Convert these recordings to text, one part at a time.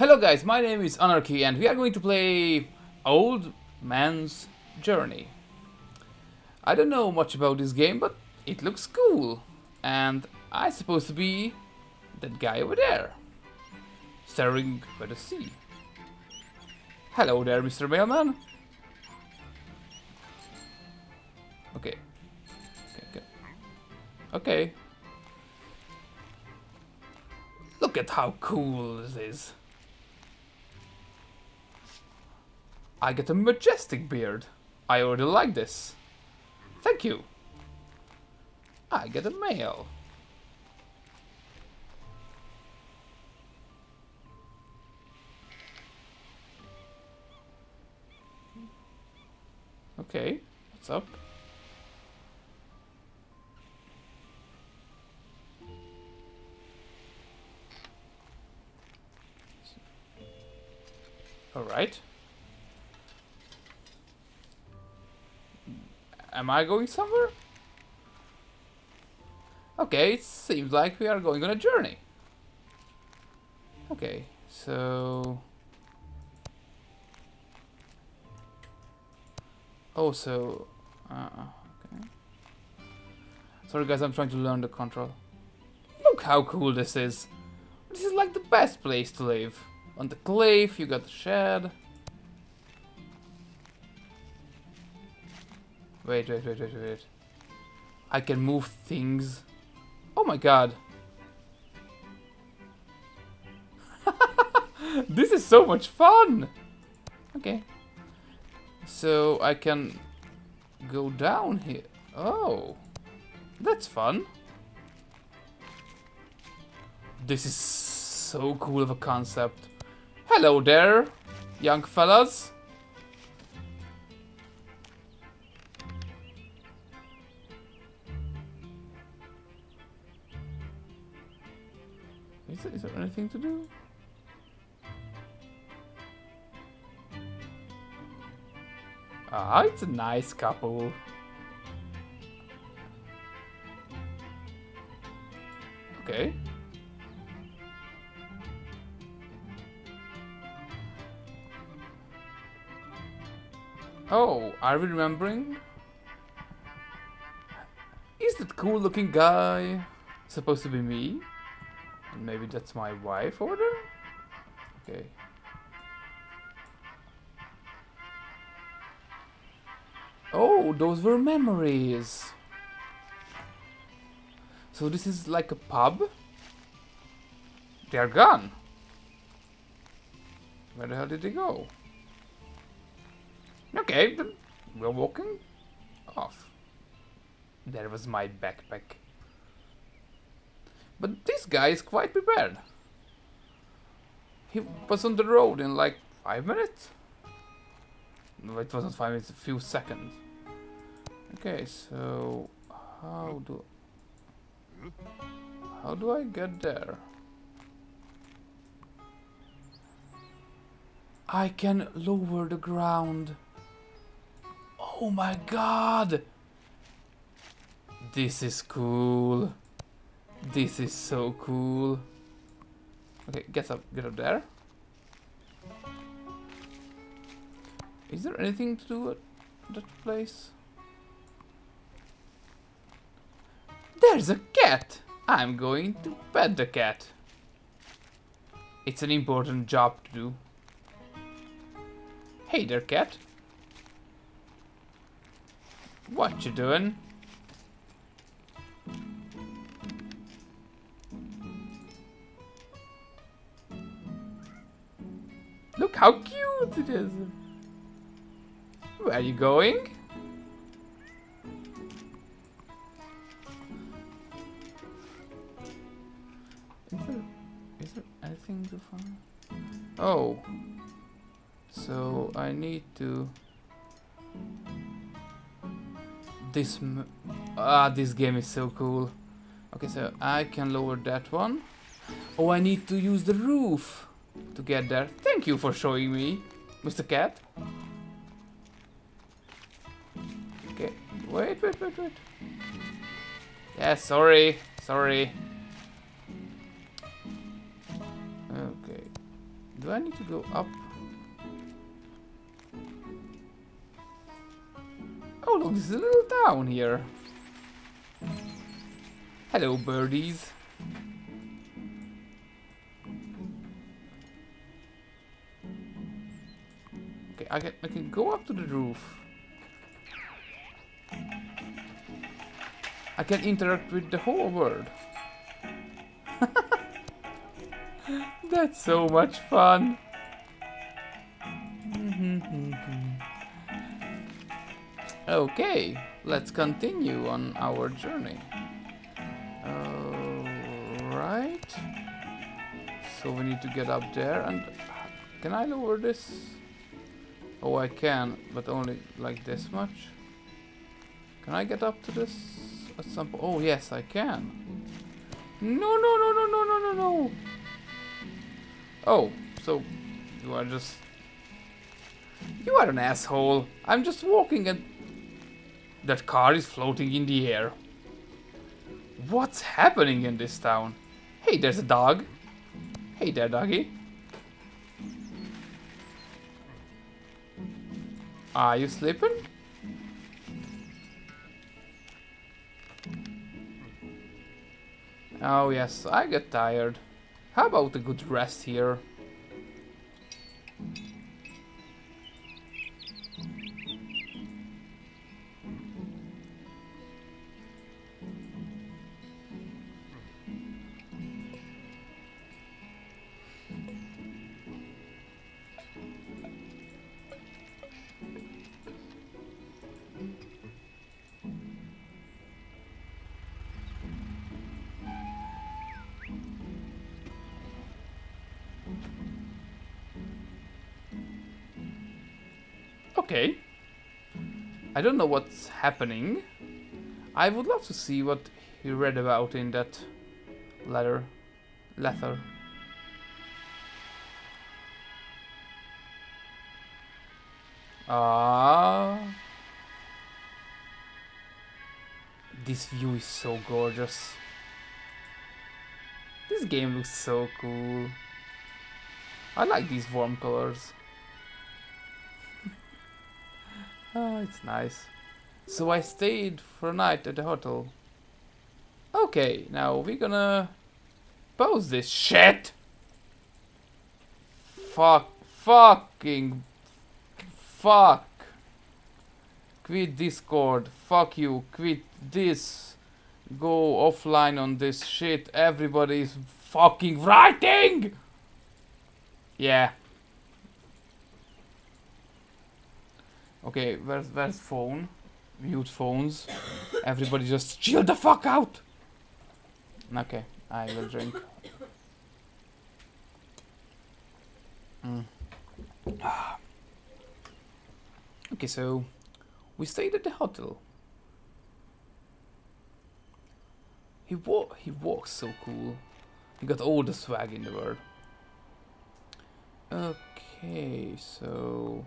Hello guys, my name is Anarchy and we are going to play Old Man's Journey. I don't know much about this game, but it looks cool. And I'm supposed to be that guy over there, staring by the sea. Hello there, Mr. Mailman. Okay. Okay, okay. Okay. Look at how cool this is. I get a majestic beard. I already like this. Thank you. I get a mail. Okay, what's up? Am I going somewhere? Okay, it seems like we are going on a journey. Okay, so... Oh, so... Uh, okay. Sorry guys, I'm trying to learn the control. Look how cool this is. This is like the best place to live. On the cliff, you got the shed. Wait, wait, wait, wait, wait. I can move things. Oh my god. this is so much fun! Okay. So I can go down here. Oh. That's fun. This is so cool of a concept. Hello there, young fellas. Anything to do? Ah, it's a nice couple. Okay. Oh, are we remembering? Is that cool looking guy supposed to be me? Maybe that's my wife over there? Okay. Oh, those were memories. So this is like a pub? They're gone. Where the hell did they go? Okay, we're walking off. There was my backpack. But this guy is quite prepared. He was on the road in like five minutes? No, it wasn't five minutes, a few seconds. Okay, so how do how do I get there? I can lower the ground. Oh my god! This is cool. This is so cool. Okay, get up, get up there. Is there anything to do at that place? There's a cat! I'm going to pet the cat. It's an important job to do. Hey there, cat. What you doing? Is. Where are you going? Is there, is there anything to find? Oh. So I need to... This... Ah, this game is so cool. Okay, so I can lower that one. Oh, I need to use the roof to get there. Thank you for showing me, Mr. Cat. Okay, wait, wait, wait, wait. Yeah, sorry, sorry. Okay, Do I need to go up? Oh look, this is a little town here. Hello birdies. I can I can go up to the roof. I can interact with the whole world. That's so much fun. okay, let's continue on our journey. Alright. So we need to get up there and can I lower this? Oh, I can, but only like this much. Can I get up to this at some point? Oh, yes, I can. No, no, no, no, no, no, no, no. Oh, so you are just... You are an asshole. I'm just walking and... That car is floating in the air. What's happening in this town? Hey, there's a dog. Hey there, doggy. Are you sleeping? Oh yes, I get tired. How about a good rest here? Okay. I don't know what's happening. I would love to see what he read about in that letter. Letter. Ah. This view is so gorgeous. This game looks so cool. I like these warm colors. Oh, it's nice. So I stayed for a night at the hotel. Okay, now we're gonna pause this shit. Fuck, fucking, fuck. Quit Discord. Fuck you. Quit this. Go offline on this shit. Everybody's fucking writing. Yeah. Okay, where's where's phone? Mute phones. Everybody just chill the fuck out. Okay, I will drink. Mm. Okay, so we stayed at the hotel. He wa he walks so cool. He got all the swag in the world. Okay, so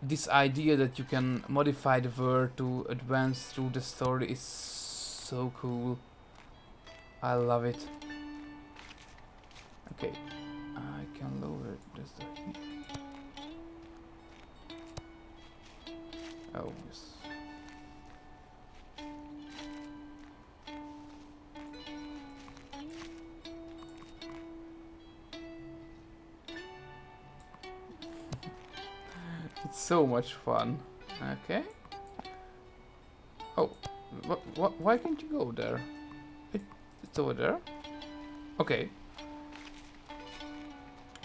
this idea that you can modify the world to advance through the story is so cool. I love it. Okay, I can lower this. Oh, yes. So much fun. Okay. Oh, wh wh why can't you go there? It, it's over there. Okay.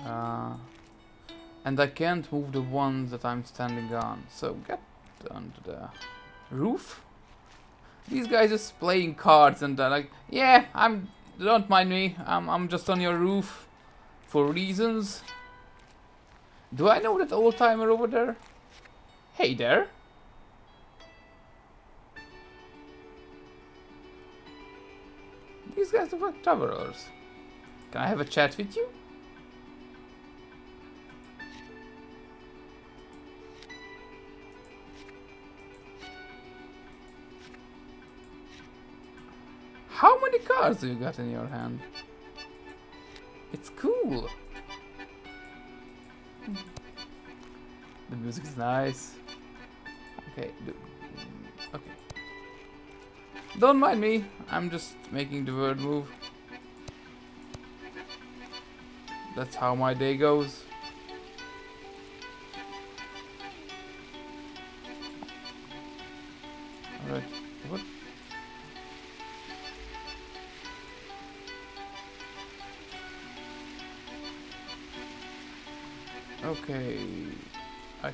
Uh, and I can't move the one that I'm standing on. So get under the roof. These guys just playing cards and they're like, yeah, I'm. Don't mind me. I'm. I'm just on your roof for reasons. Do I know that old timer over there? Hey there. These guys look like travelers. Can I have a chat with you? How many cards do you got in your hand? It's cool. Music is nice. Okay, do, okay. Don't mind me. I'm just making the word move. That's how my day goes.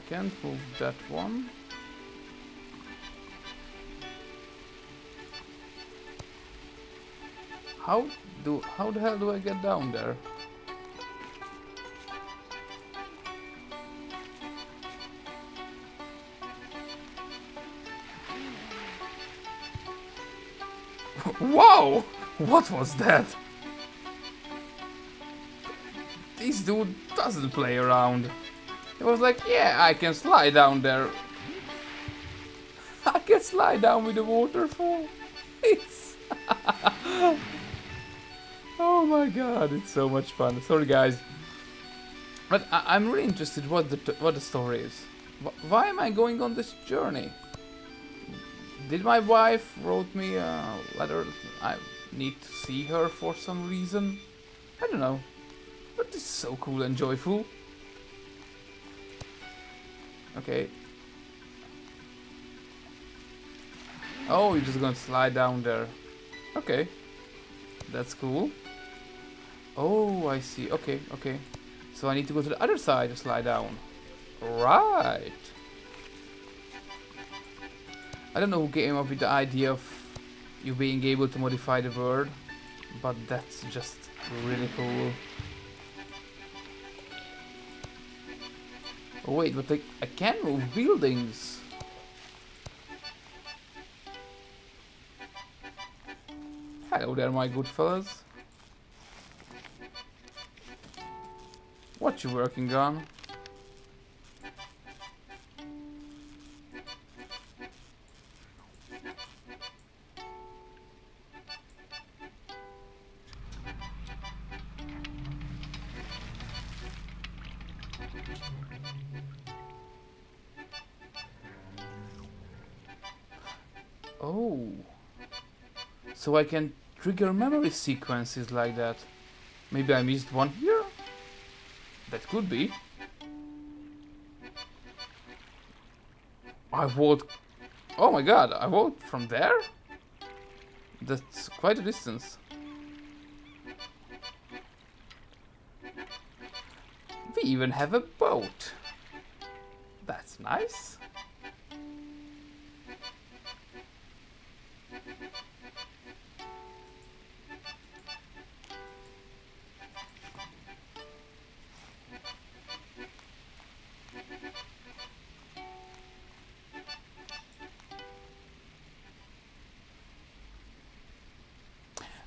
Can't move that one. How do how the hell do I get down there? Whoa! What was that? This dude doesn't play around. It was like, yeah, I can slide down there. I can slide down with the waterfall. It's... oh my god, it's so much fun. Sorry guys. But I am really interested what the what the story is. Wh why am I going on this journey? Did my wife wrote me a letter? I need to see her for some reason. I don't know. But this is so cool and joyful. Okay. Oh, you're just gonna slide down there. Okay. That's cool. Oh, I see. Okay, okay. So I need to go to the other side to slide down. Right. I don't know who came up with the idea of you being able to modify the world, but that's just really cool. Oh wait, but I, I can move buildings. Hello there, my good fellas. What you working on? I can trigger memory sequences like that. Maybe I missed one here? That could be. I walked... Oh my god, I walked from there? That's quite a distance. We even have a boat. That's nice.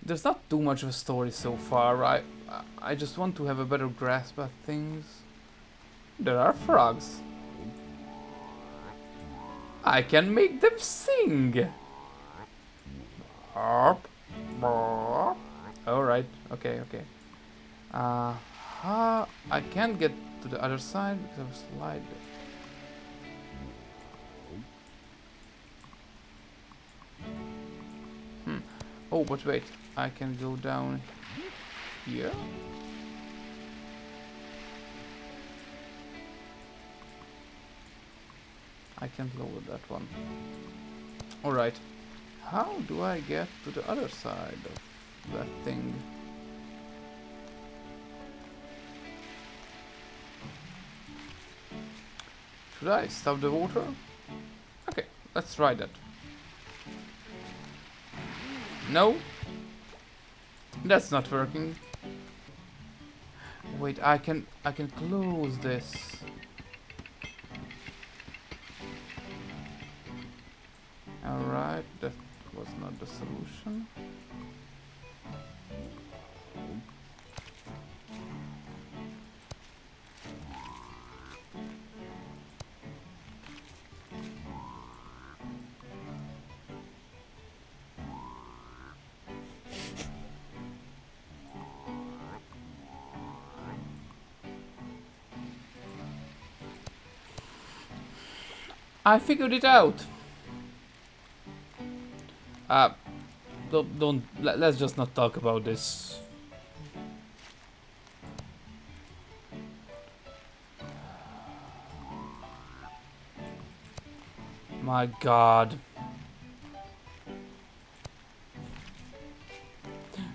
There's not too much of a story so far. I I just want to have a better grasp of things. There are frogs. I can make them sing. Alright, okay, okay. Uh, uh, I can't get to the other side because of a slide. Hmm. Oh, but wait. I can go down here. I can't lower that one. Alright. How do I get to the other side of that thing? Should I stop the water? Okay, let's try that. No, that's not working. Wait, I can I can close this. Alright, that was not the solution. I figured it out. Uh, don't, don't let, let's just not talk about this. My god.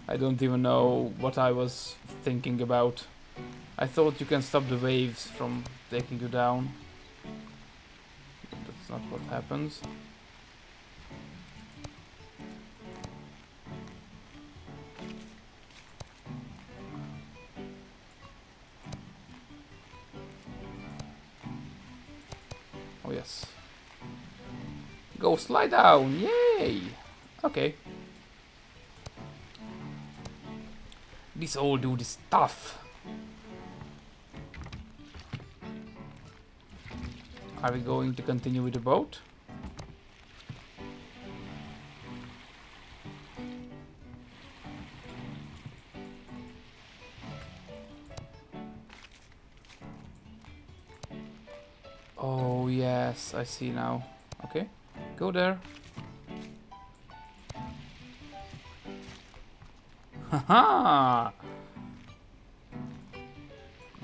I don't even know what I was thinking about. I thought you can stop the waves from taking you down. Not what happens. Oh yes. Go slide down, yay! Okay. This old dude is tough. Are we going to continue with the boat? Oh yes, I see now. Okay, go there. Haha!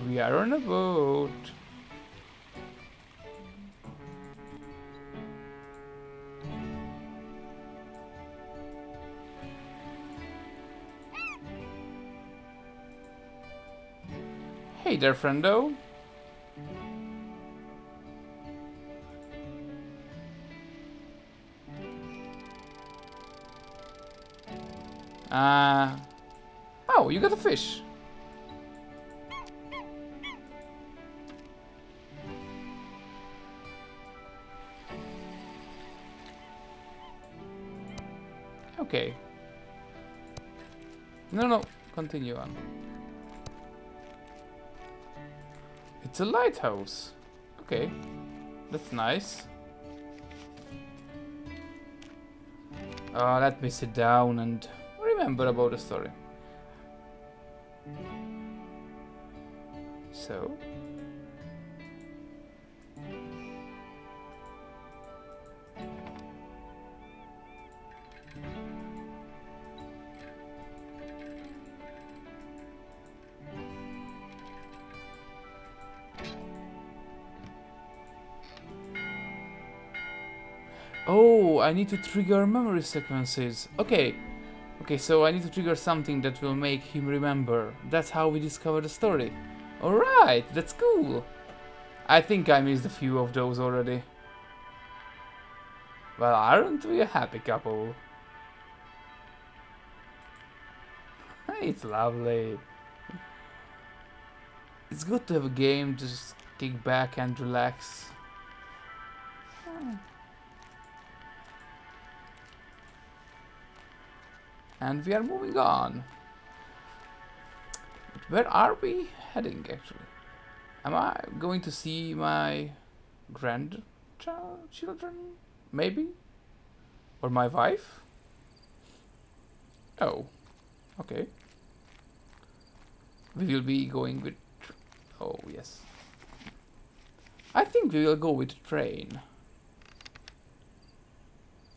We are on a boat. Hey there, friendo. Uh, oh, you got a fish. Okay. No, no, continue on. It's a lighthouse. Okay, that's nice. Uh, let me sit down and remember about the story. So. I need to trigger memory sequences. Okay. Okay, so I need to trigger something that will make him remember. That's how we discover the story. Alright, that's cool. I think I missed a few of those already. Well, aren't we a happy couple? it's lovely. It's good to have a game to just kick back and relax. Hmm. And we are moving on. But where are we heading actually? Am I going to see my grandchildren? Maybe? Or my wife? Oh, okay. We will be going with... Oh, yes. I think we will go with train.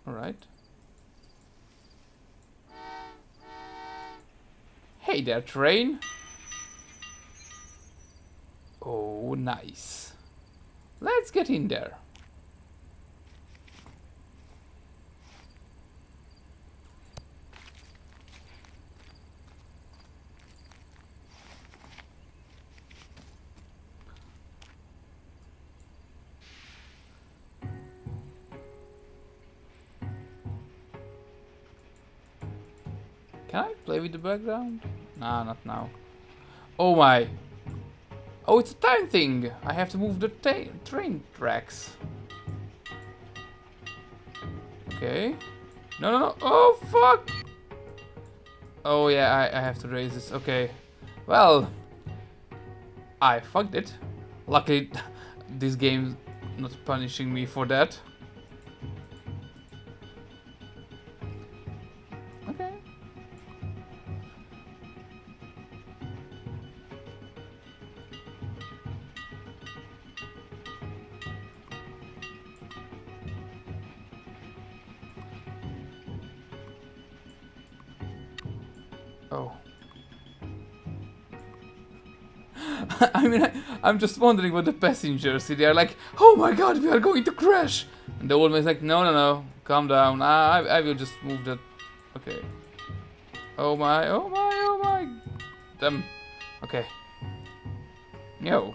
Alright. Hey there, train. Oh, nice. Let's get in there. Can I play with the background? Nah, not now. Oh my. Oh, it's a time thing. I have to move the train tracks. Okay. No, no, no. Oh, fuck. Oh, yeah, I, I have to raise this. Okay. Well, I fucked it. Luckily, this game's not punishing me for that. Mean, I, am just wondering what the passengers see. They're like, oh my god, we are going to crash. And the old man's like, no, no, no, calm down. I, I will just move that. Okay. Oh my, oh my, oh my. Damn. Okay. Yo.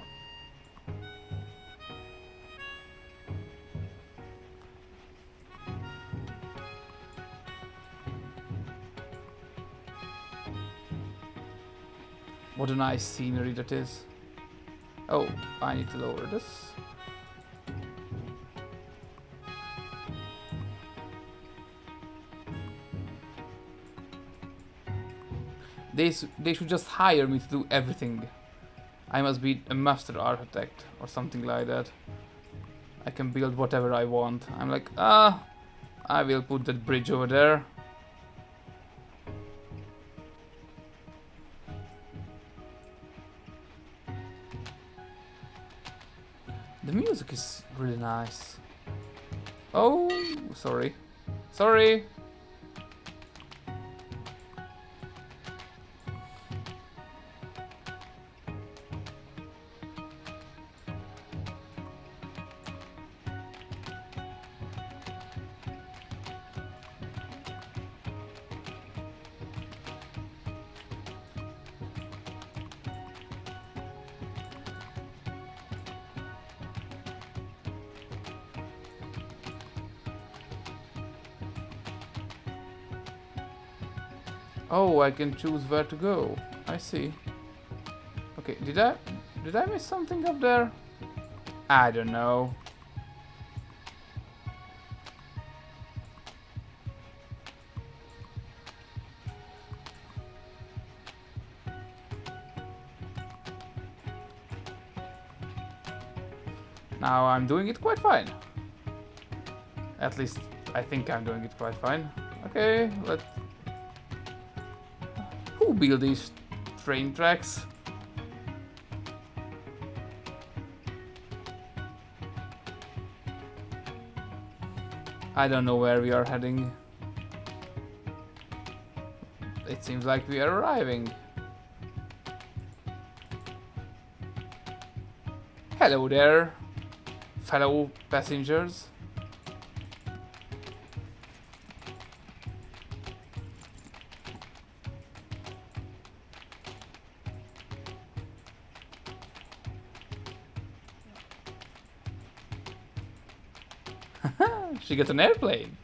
What a nice scenery that is. Oh, I need to lower this. They, they should just hire me to do everything. I must be a master architect or something like that. I can build whatever I want. I'm like, ah, I will put that bridge over there. The music is really nice. Oh, sorry. Sorry. I can choose where to go. I see. Okay, did I did I miss something up there? I don't know. Now I'm doing it quite fine. At least I think I'm doing it quite fine. Okay, let's who built these train tracks? I don't know where we are heading. It seems like we are arriving. Hello there, fellow passengers. She gets an airplane.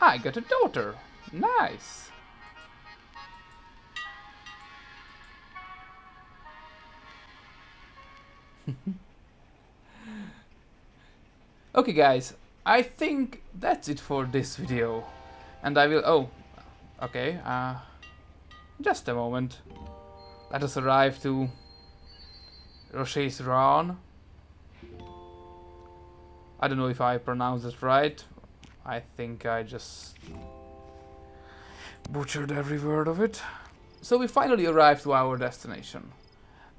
I got a daughter. Nice. okay guys, I think that's it for this video. And I will... Oh, okay. Uh, just a moment. Let us arrive to Rochers-Ron. I don't know if I pronounced it right. I think I just butchered every word of it. So we finally arrived to our destination.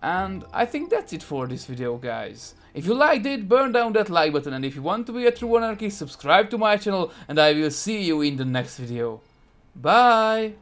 And I think that's it for this video guys. If you liked it, burn down that like button and if you want to be a true anarchist, subscribe to my channel and I will see you in the next video. Bye!